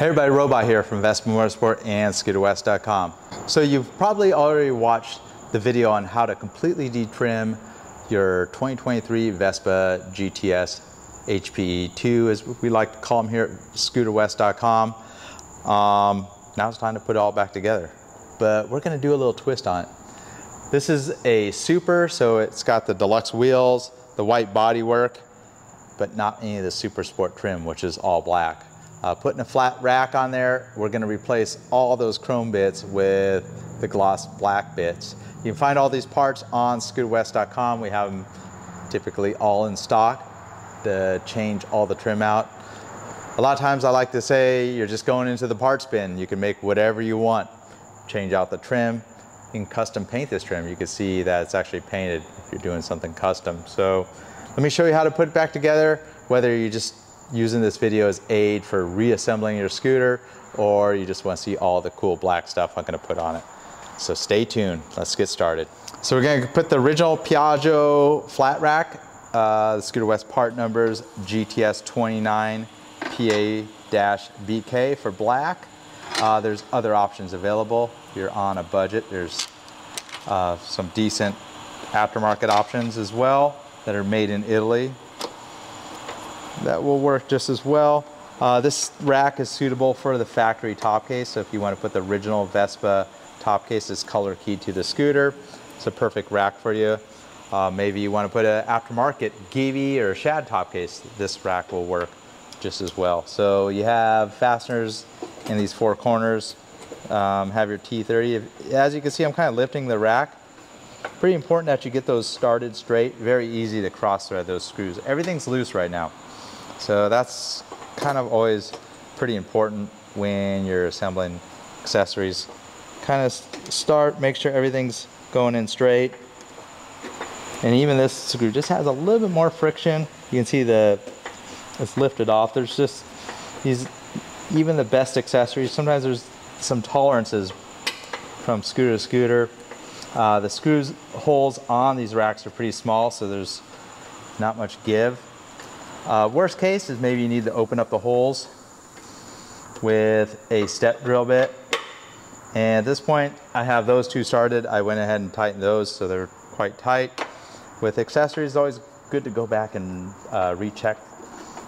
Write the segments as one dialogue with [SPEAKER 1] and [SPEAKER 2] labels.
[SPEAKER 1] Hey everybody, Robot here from Vespa Motorsport and ScooterWest.com. So you've probably already watched the video on how to completely detrim your 2023 Vespa GTS HPE2 as we like to call them here at ScooterWest.com. Um, now it's time to put it all back together. But we're gonna do a little twist on it. This is a Super, so it's got the deluxe wheels, the white bodywork, but not any of the Super Sport trim, which is all black. Uh, putting a flat rack on there, we're gonna replace all those chrome bits with the gloss black bits. You can find all these parts on scooterwest.com. We have them typically all in stock to change all the trim out. A lot of times I like to say you're just going into the parts bin. You can make whatever you want. Change out the trim. You can custom paint this trim. You can see that it's actually painted if you're doing something custom. So let me show you how to put it back together, whether you just using this video as aid for reassembling your scooter or you just want to see all the cool black stuff I'm going to put on it. So stay tuned. Let's get started. So we're going to put the original Piaggio flat rack, uh, the Scooter West part numbers GTS 29 PA-BK for black. Uh, there's other options available. If you're on a budget, there's uh, some decent aftermarket options as well that are made in Italy that will work just as well. Uh, this rack is suitable for the factory top case, so if you want to put the original Vespa top case, it's color keyed to the scooter. It's a perfect rack for you. Uh, maybe you want to put an aftermarket Givi or Shad top case, this rack will work just as well. So you have fasteners in these four corners, um, have your T30. As you can see, I'm kind of lifting the rack. Pretty important that you get those started straight. Very easy to cross thread those screws. Everything's loose right now. So that's kind of always pretty important when you're assembling accessories. Kind of start, make sure everything's going in straight. And even this screw just has a little bit more friction. You can see the it's lifted off. There's just these even the best accessories. Sometimes there's some tolerances from scooter to scooter. Uh, the screws holes on these racks are pretty small, so there's not much give. Uh, worst case is maybe you need to open up the holes with a step drill bit. And at this point, I have those two started. I went ahead and tightened those so they're quite tight. With accessories, it's always good to go back and uh, recheck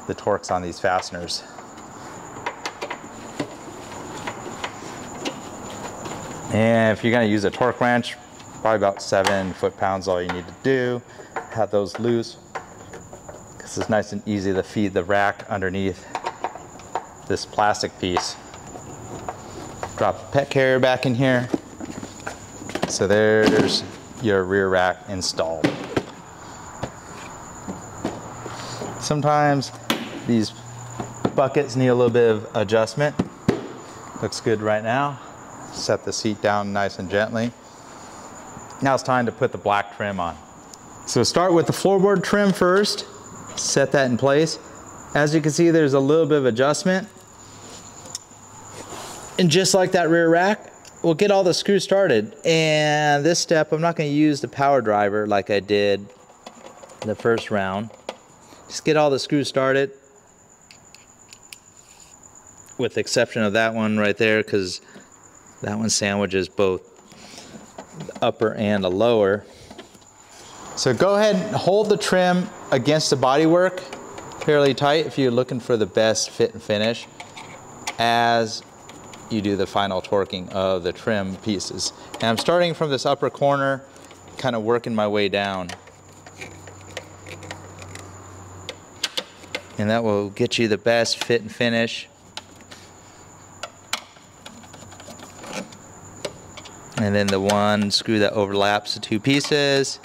[SPEAKER 1] the torques on these fasteners. And if you're gonna use a torque wrench, probably about seven foot-pounds all you need to do. Have those loose. This is nice and easy to feed the rack underneath this plastic piece. Drop the pet carrier back in here. So there's your rear rack installed. Sometimes these buckets need a little bit of adjustment. Looks good right now. Set the seat down nice and gently. Now it's time to put the black trim on. So start with the floorboard trim first set that in place. As you can see, there's a little bit of adjustment. And just like that rear rack, we'll get all the screws started. And this step, I'm not gonna use the power driver like I did the first round. Just get all the screws started with the exception of that one right there because that one sandwiches both the upper and the lower. So go ahead and hold the trim against the bodywork fairly tight if you're looking for the best fit and finish as you do the final torquing of the trim pieces. And I'm starting from this upper corner, kind of working my way down. And that will get you the best fit and finish. And then the one screw that overlaps the two pieces.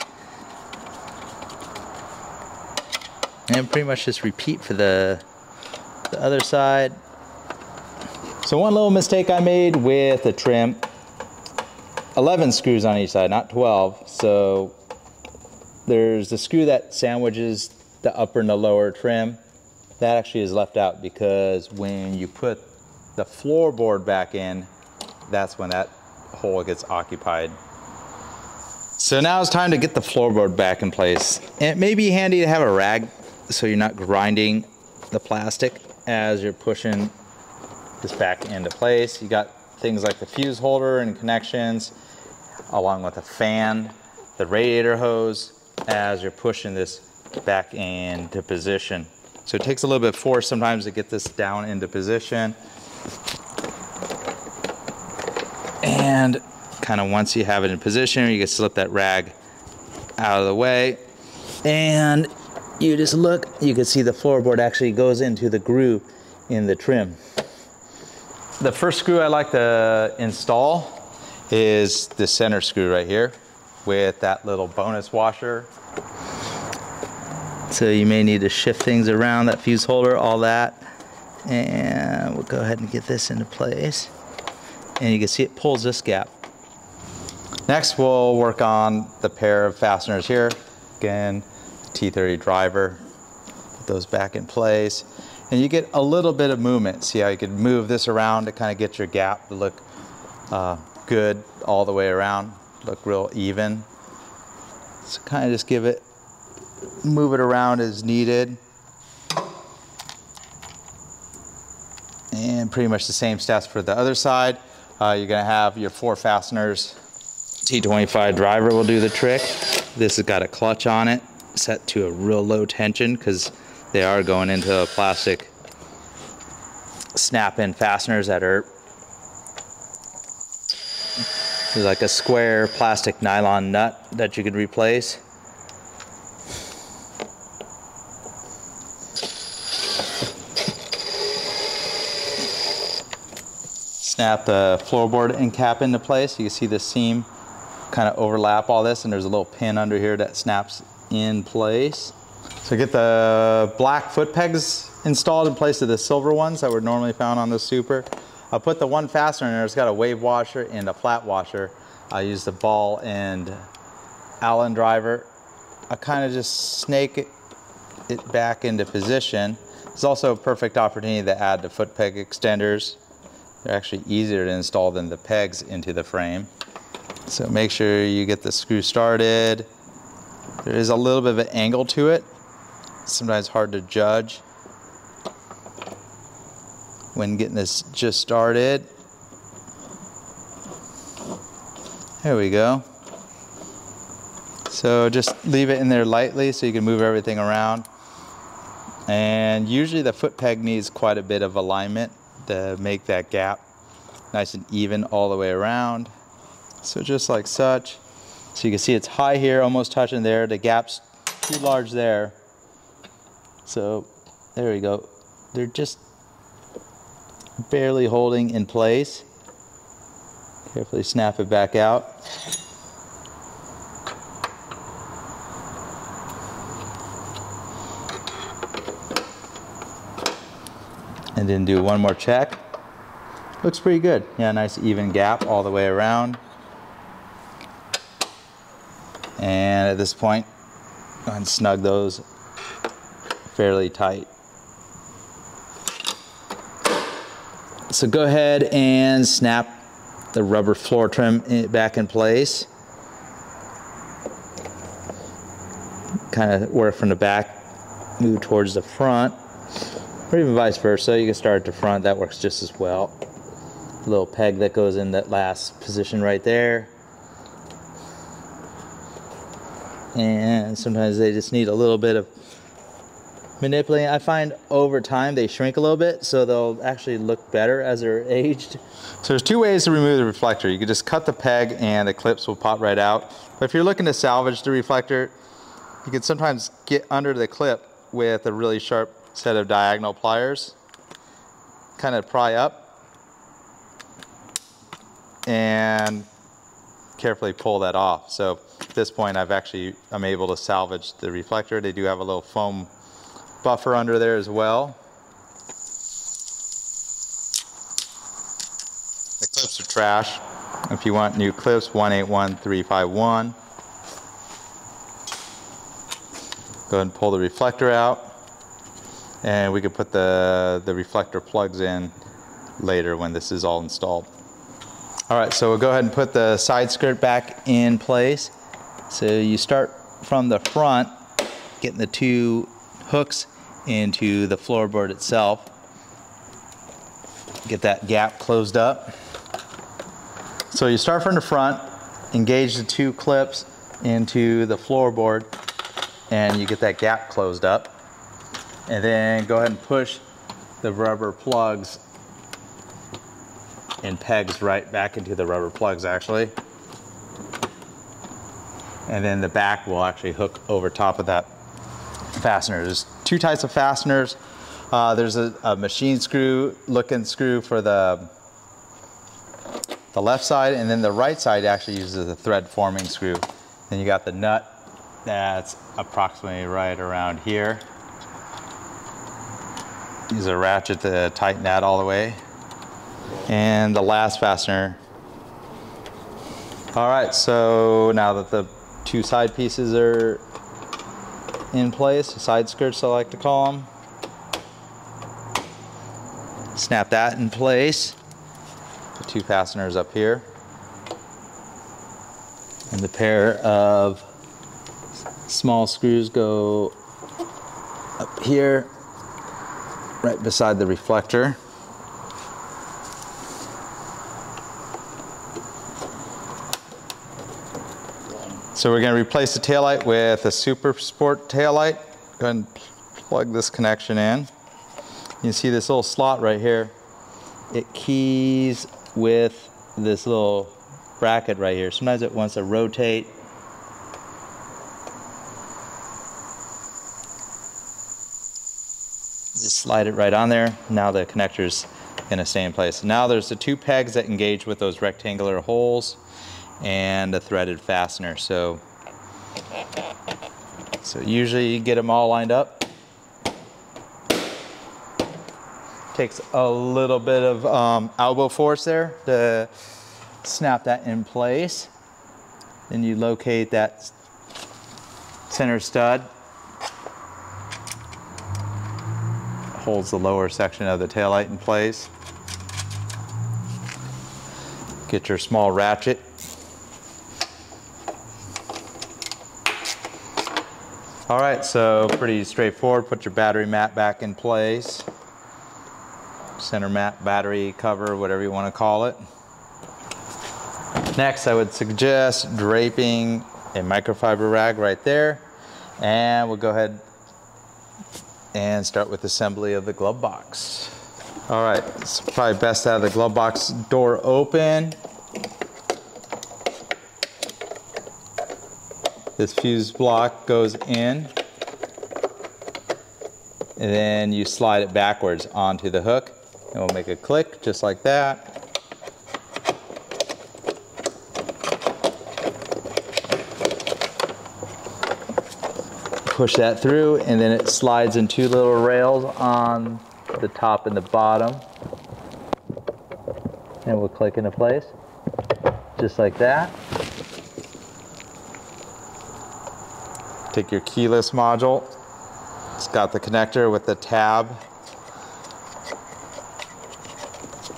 [SPEAKER 1] And pretty much just repeat for the, the other side. So one little mistake I made with the trim, 11 screws on each side, not 12. So there's the screw that sandwiches the upper and the lower trim. That actually is left out because when you put the floorboard back in, that's when that hole gets occupied. So now it's time to get the floorboard back in place. And it may be handy to have a rag so you're not grinding the plastic as you're pushing this back into place. You got things like the fuse holder and connections, along with a fan, the radiator hose, as you're pushing this back into position. So it takes a little bit of force sometimes to get this down into position. And kind of once you have it in position, you can slip that rag out of the way. And you just look, you can see the floorboard actually goes into the groove in the trim. The first screw I like to install is the center screw right here with that little bonus washer. So you may need to shift things around, that fuse holder, all that. And we'll go ahead and get this into place. And you can see it pulls this gap. Next, we'll work on the pair of fasteners here. Again, T30 driver, put those back in place. And you get a little bit of movement. See how you can move this around to kind of get your gap to look uh, good all the way around, look real even. So kind of just give it, move it around as needed. And pretty much the same steps for the other side. Uh, you're gonna have your four fasteners. T25 driver will do the trick. This has got a clutch on it, set to a real low tension because they are going into a plastic snap-in fasteners that are like a square plastic nylon nut that you could replace. Snap the floorboard and cap into place. You can see the seam kind of overlap all this and there's a little pin under here that snaps in place. So get the black foot pegs installed in place of the silver ones that were normally found on the Super. I'll put the one fastener in there. It's got a wave washer and a flat washer. I use the ball and Allen driver. I kind of just snake it, it back into position. It's also a perfect opportunity to add the foot peg extenders. They're actually easier to install than the pegs into the frame. So make sure you get the screw started. There is a little bit of an angle to it sometimes hard to judge when getting this just started. There we go. So just leave it in there lightly so you can move everything around. And usually the foot peg needs quite a bit of alignment to make that gap nice and even all the way around. So just like such. So you can see it's high here, almost touching there. The gap's too large there. So there we go. They're just barely holding in place. Carefully snap it back out. And then do one more check. Looks pretty good. Yeah, nice even gap all the way around. And at this point, go ahead and snug those fairly tight. So go ahead and snap the rubber floor trim back in place. Kind of work from the back, move towards the front, or even vice versa. You can start at the front, that works just as well. Little peg that goes in that last position right there. And sometimes they just need a little bit of manipulating. I find over time they shrink a little bit, so they'll actually look better as they're aged. So there's two ways to remove the reflector. You can just cut the peg and the clips will pop right out. But if you're looking to salvage the reflector, you can sometimes get under the clip with a really sharp set of diagonal pliers. Kind of pry up and carefully pull that off. So this point I've actually, I'm able to salvage the reflector. They do have a little foam buffer under there as well. The clips are trash. If you want new clips, 181351. Go ahead and pull the reflector out. And we could put the, the reflector plugs in later when this is all installed. All right, so we'll go ahead and put the side skirt back in place. So you start from the front, getting the two hooks into the floorboard itself. get that gap closed up. So you start from the front, engage the two clips into the floorboard, and you get that gap closed up. And then go ahead and push the rubber plugs and pegs right back into the rubber plugs actually. And then the back will actually hook over top of that fastener. There's two types of fasteners. Uh, there's a, a, machine screw looking screw for the the left side and then the right side actually uses a thread forming screw. Then you got the nut that's approximately right around here. Use a ratchet to tighten that all the way. And the last fastener. All right, so now that the two side pieces are in place, side skirts I like to call them. Snap that in place. The two fasteners up here. And the pair of small screws go up here, right beside the reflector. So we're going to replace the taillight with a Super Sport taillight. Go ahead and plug this connection in. You see this little slot right here. It keys with this little bracket right here. Sometimes it wants to rotate. Just slide it right on there. Now the connector's going to stay in place. Now there's the two pegs that engage with those rectangular holes and a threaded fastener. So, so usually you get them all lined up. Takes a little bit of um, elbow force there to snap that in place. Then you locate that center stud. Holds the lower section of the taillight in place. Get your small ratchet All right, so pretty straightforward. Put your battery mat back in place. Center mat, battery cover, whatever you want to call it. Next, I would suggest draping a microfiber rag right there. And we'll go ahead and start with assembly of the glove box. All right, it's probably best to have the glove box door open. This fuse block goes in and then you slide it backwards onto the hook and we'll make a click just like that. Push that through and then it slides in two little rails on the top and the bottom and we'll click into place just like that. Take your keyless module. It's got the connector with the tab.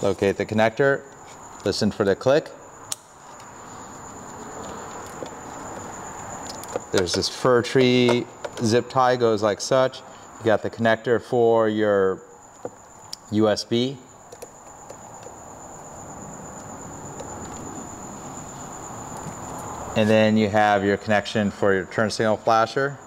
[SPEAKER 1] Locate the connector. Listen for the click. There's this fir tree zip tie goes like such. You got the connector for your USB And then you have your connection for your turn signal flasher.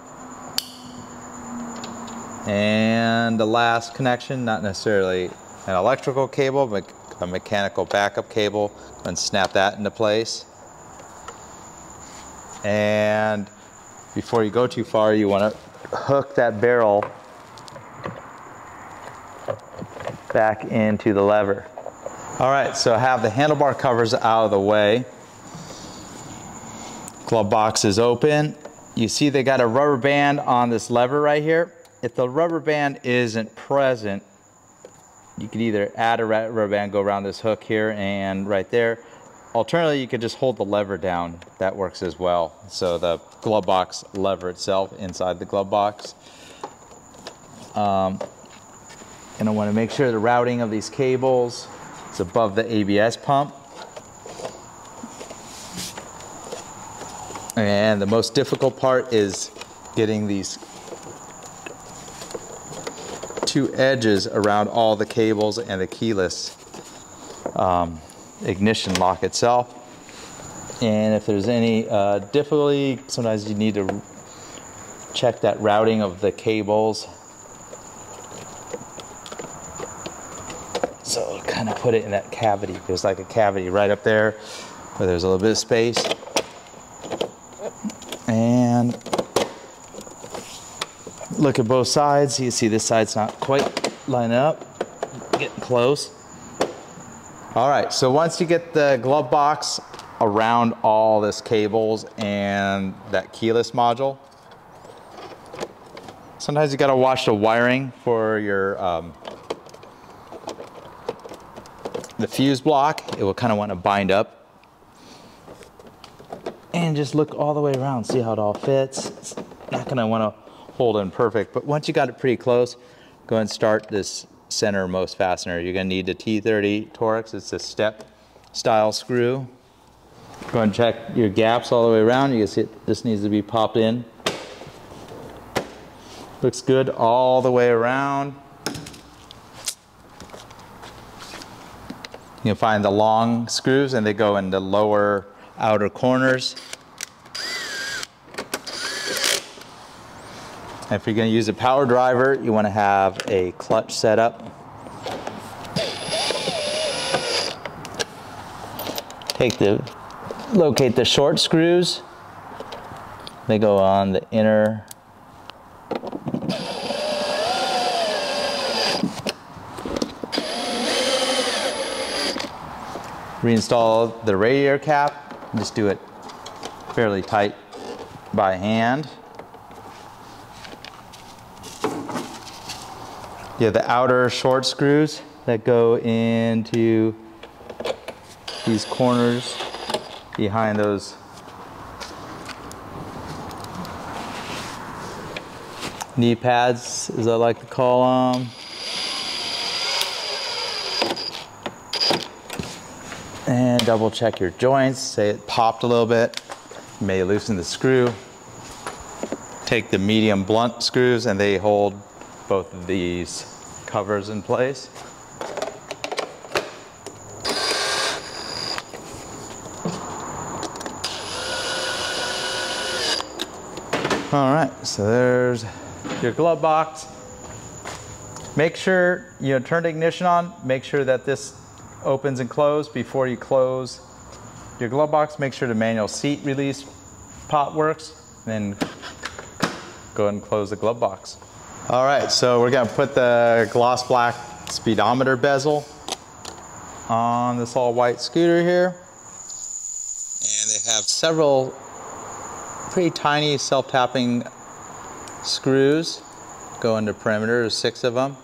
[SPEAKER 1] And the last connection, not necessarily an electrical cable, but a mechanical backup cable, and snap that into place. And before you go too far, you want to hook that barrel back into the lever. All right, so have the handlebar covers out of the way. Glove box is open. You see they got a rubber band on this lever right here. If the rubber band isn't present, you could either add a rubber band, go around this hook here and right there. Alternatively, you could just hold the lever down. That works as well. So the glove box lever itself inside the glove box. Um, and I want to make sure the routing of these cables is above the ABS pump. And the most difficult part is getting these two edges around all the cables and the keyless um, ignition lock itself. And if there's any uh, difficulty, sometimes you need to check that routing of the cables. So kind of put it in that cavity. There's like a cavity right up there where there's a little bit of space. Look at both sides. You see this side's not quite lining up. Getting close. All right, so once you get the glove box around all this cables and that keyless module, sometimes you gotta watch the wiring for your um, the fuse block. It will kind of want to bind up. And just look all the way around, see how it all fits. It's not gonna wanna hold in perfect, but once you got it pretty close, go and start this centermost fastener. You're gonna need the T30 Torx. It's a step style screw. Go and check your gaps all the way around. You can see it, this needs to be popped in. Looks good all the way around. You can find the long screws and they go in the lower outer corners. If you're going to use a power driver, you want to have a clutch setup. Take the, locate the short screws. They go on the inner reinstall the radiator cap. Just do it fairly tight by hand. You have the outer short screws that go into these corners behind those knee pads, as I like to call them. And double check your joints, say it popped a little bit. You may loosen the screw. Take the medium blunt screws and they hold both of these covers in place. All right, so there's your glove box. Make sure, you know, turn the ignition on, make sure that this opens and close before you close your glove box. Make sure the manual seat release pot works, then go ahead and close the glove box. All right, so we're gonna put the gloss black speedometer bezel on this all white scooter here. And they have several pretty tiny self-tapping screws go into perimeter, there's six of them.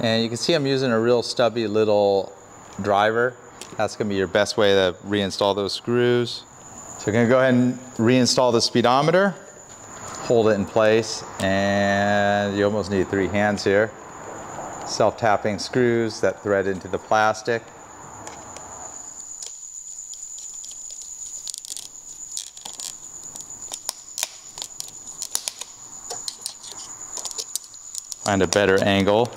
[SPEAKER 1] And you can see I'm using a real stubby little driver. That's gonna be your best way to reinstall those screws. So we're gonna go ahead and reinstall the speedometer, hold it in place, and you almost need three hands here. Self-tapping screws that thread into the plastic. Find a better angle.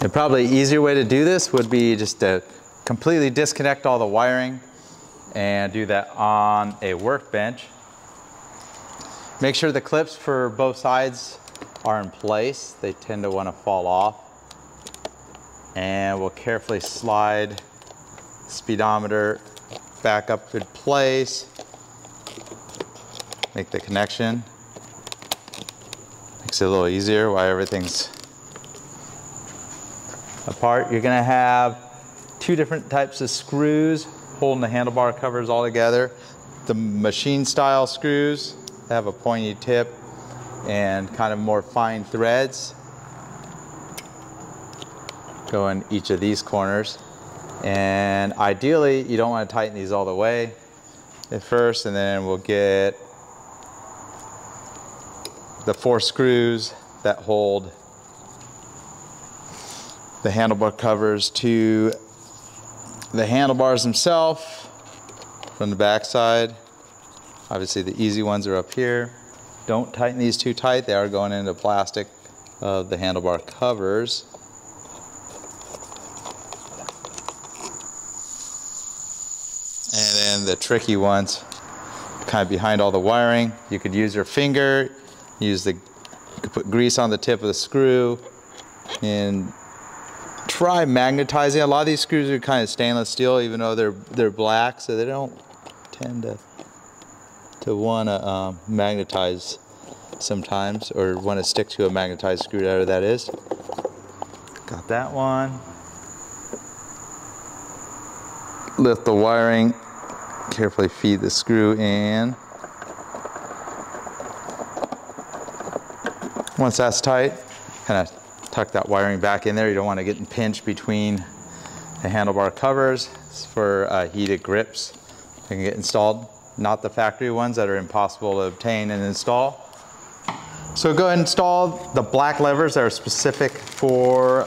[SPEAKER 1] And probably easier way to do this would be just to completely disconnect all the wiring and do that on a workbench. Make sure the clips for both sides are in place. They tend to want to fall off. And we'll carefully slide speedometer back up in place. Make the connection. Makes it a little easier while everything's apart. You're gonna have two different types of screws holding the handlebar covers all together. The machine style screws have a pointy tip and kind of more fine threads go in each of these corners. And ideally, you don't want to tighten these all the way at first, and then we'll get the four screws that hold the handlebar covers to the handlebars themselves from the back side. Obviously the easy ones are up here. Don't tighten these too tight. They are going into plastic of the handlebar covers. And then the tricky ones, kind of behind all the wiring. You could use your finger, use the, put grease on the tip of the screw and try magnetizing. A lot of these screws are kind of stainless steel, even though they're, they're black, so they don't tend to to want to um, magnetize sometimes, or want to stick to a magnetized screwdriver. That is. Got that one. Lift the wiring. Carefully feed the screw in. Once that's tight, kind of tuck that wiring back in there. You don't want to get pinched between the handlebar covers it's for uh, heated grips. They can get installed, not the factory ones that are impossible to obtain and install. So go and install the black levers that are specific for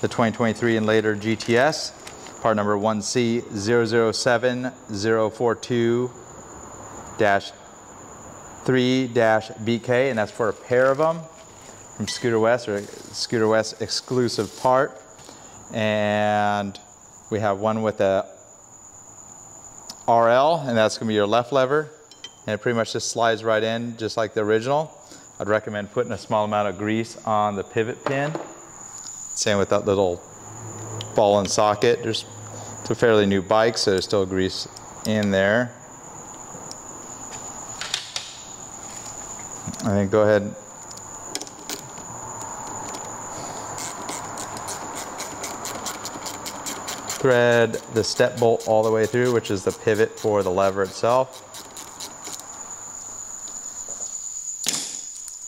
[SPEAKER 1] the 2023 and later GTS. Part number 1C007-042-3-BK, and that's for a pair of them from Scooter West or Scooter West exclusive part. And we have one with a RL, and that's gonna be your left lever. And it pretty much just slides right in, just like the original. I'd recommend putting a small amount of grease on the pivot pin. Same with that little ball and socket. There's, it's a fairly new bike, so there's still grease in there. And then go ahead thread the step bolt all the way through, which is the pivot for the lever itself.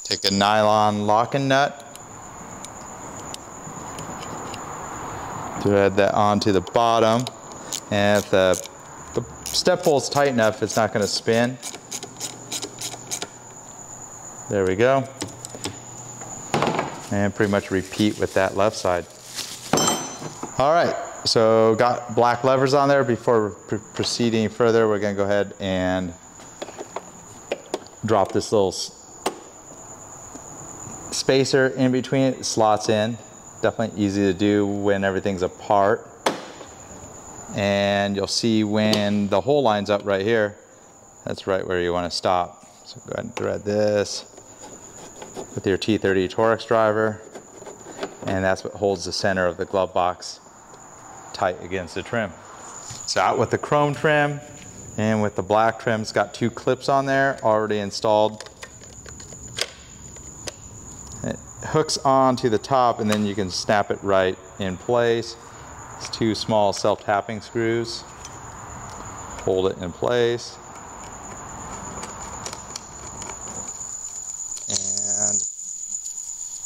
[SPEAKER 1] Take a nylon locking nut. Thread that onto the bottom. And if the, the step bolt's tight enough, it's not gonna spin. There we go. And pretty much repeat with that left side. All right, so got black levers on there. Before pr proceeding further, we're gonna go ahead and drop this little spacer in between it, slots in. Definitely easy to do when everything's apart. And you'll see when the hole lines up right here, that's right where you wanna stop. So go ahead and thread this with your T30 Torx driver. And that's what holds the center of the glove box tight against the trim. So out with the chrome trim and with the black trim, it's got two clips on there already installed. It hooks onto the top and then you can snap it right in place. It's two small self-tapping screws. Hold it in place. And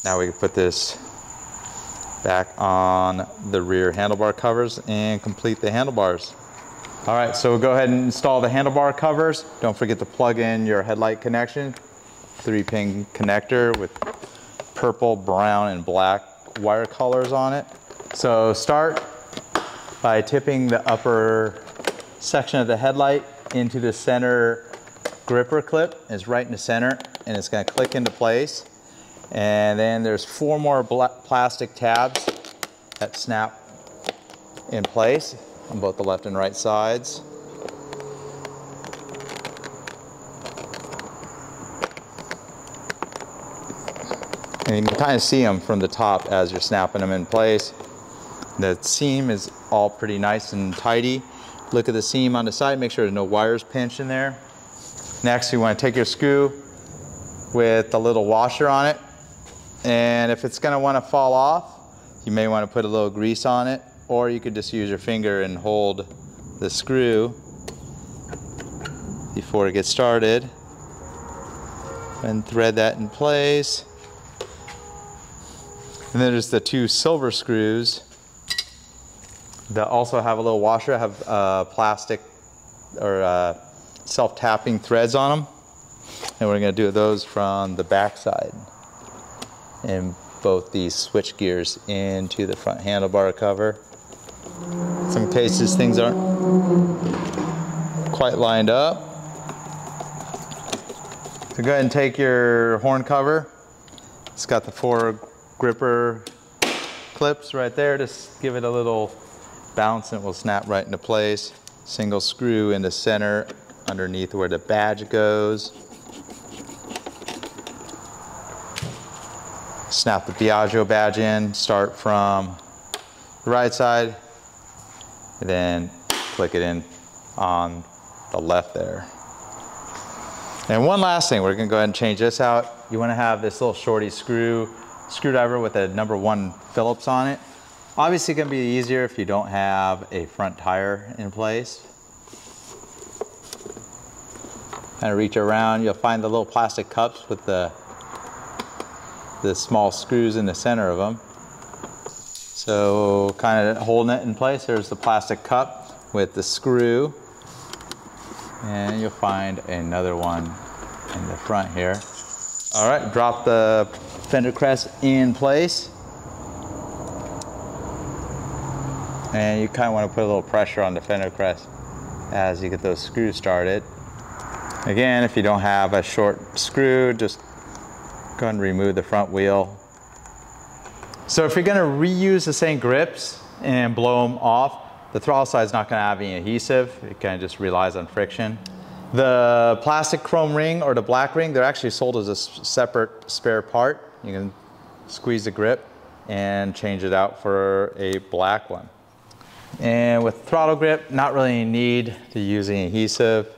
[SPEAKER 1] now we can put this back on the rear handlebar covers and complete the handlebars. All right, so we'll go ahead and install the handlebar covers. Don't forget to plug in your headlight connection, three pin connector with purple, brown, and black wire colors on it. So start by tipping the upper section of the headlight into the center gripper clip. It's right in the center and it's gonna click into place. And then there's four more plastic tabs that snap in place on both the left and right sides. And you can kind of see them from the top as you're snapping them in place. The seam is all pretty nice and tidy. Look at the seam on the side, make sure there's no wires pinched in there. Next, you want to take your screw with the little washer on it and if it's gonna wanna fall off, you may wanna put a little grease on it, or you could just use your finger and hold the screw before it gets started. And thread that in place. And then there's the two silver screws that also have a little washer, have uh, plastic or uh, self-tapping threads on them. And we're gonna do those from the back side and both these switch gears into the front handlebar cover. Some cases things aren't quite lined up. So go ahead and take your horn cover. It's got the four gripper clips right there. Just give it a little bounce and it will snap right into place. single screw in the center underneath where the badge goes. Snap the Piaggio badge in, start from the right side, and then click it in on the left there. And one last thing, we're gonna go ahead and change this out. You wanna have this little shorty screw, screwdriver with a number one Phillips on it. Obviously gonna be easier if you don't have a front tire in place. Kind of reach around, you'll find the little plastic cups with the, the small screws in the center of them. So kind of holding it in place, there's the plastic cup with the screw. And you'll find another one in the front here. All right, drop the fender crest in place. And you kind of want to put a little pressure on the fender crest as you get those screws started. Again, if you don't have a short screw, just and remove the front wheel. So if you're gonna reuse the same grips and blow them off, the throttle side is not gonna have any adhesive. It kind of just relies on friction. The plastic chrome ring or the black ring, they're actually sold as a separate spare part. You can squeeze the grip and change it out for a black one. And with throttle grip, not really need to use any adhesive.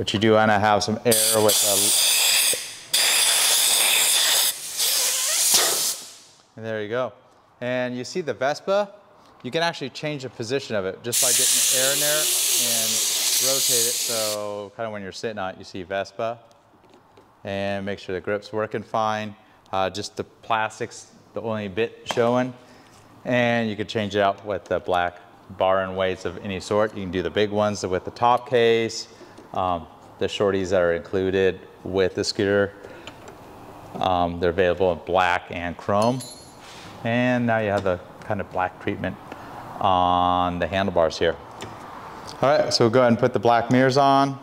[SPEAKER 1] But you do want to have some air with a... And there you go. And you see the Vespa, you can actually change the position of it just by getting air in there and rotate it so kind of when you're sitting on it, you see Vespa. And make sure the grip's working fine. Uh, just the plastics, the only bit showing. And you could change it out with the black bar and weights of any sort. You can do the big ones with the top case, um, the shorties that are included with the scooter. Um, they're available in black and chrome. And now you have the kind of black treatment on the handlebars here. All right, so we'll go ahead and put the black mirrors on.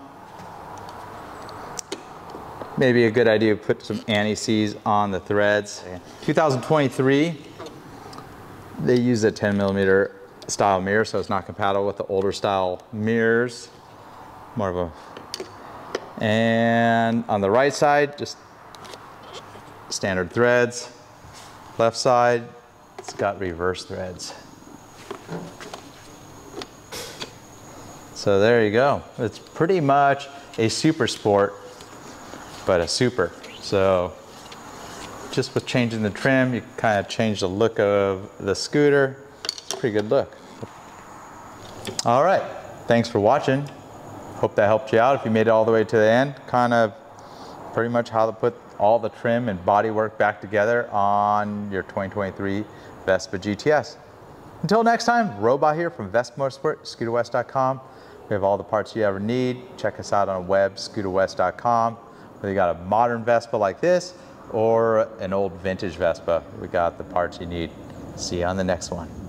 [SPEAKER 1] Maybe a good idea to put some anti-seize on the threads. 2023, they use a 10 millimeter style mirror, so it's not compatible with the older style mirrors. More of a, and on the right side, just standard threads. Left side, it's got reverse threads. So there you go. It's pretty much a super sport, but a super. So just with changing the trim, you kind of change the look of the scooter. It's a pretty good look. All right, thanks for watching. Hope that helped you out if you made it all the way to the end. Kind of pretty much how to put all the trim and body work back together on your 2023 Vespa GTS. Until next time, Robot here from Vespa Motorsport, scooterwest.com. We have all the parts you ever need. Check us out on web, scooterwest.com. Whether you got a modern Vespa like this or an old vintage Vespa, we got the parts you need. See you on the next one.